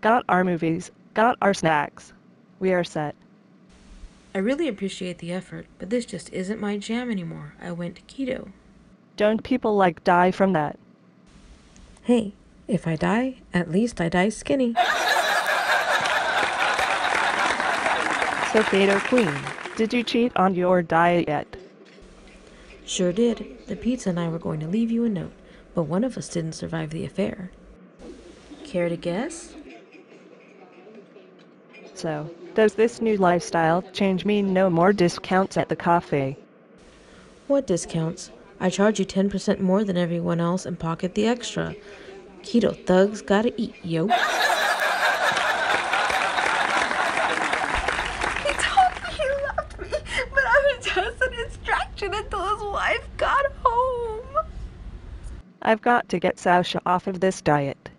got our movies, got our snacks. We are set. I really appreciate the effort, but this just isn't my jam anymore. I went keto. Don't people like die from that? Hey, if I die, at least I die skinny. So Keto Queen, did you cheat on your diet yet? Sure did. The pizza and I were going to leave you a note, but one of us didn't survive the affair. Care to guess? So, does this new lifestyle change mean no more discounts at the cafe? What discounts? I charge you 10% more than everyone else and pocket the extra. Keto thugs gotta eat, yo. He told me he loved me, but I was just a distraction until his wife got home. I've got to get Sasha off of this diet.